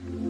Mm-hmm.